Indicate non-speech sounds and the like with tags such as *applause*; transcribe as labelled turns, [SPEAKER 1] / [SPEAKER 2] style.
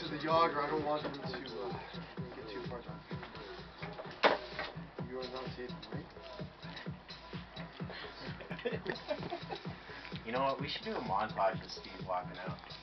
[SPEAKER 1] to the jogger. I don't want them to uh, get too far down. You are not safe, right? *laughs*
[SPEAKER 2] You know what? We should do a montage of Steve walking out.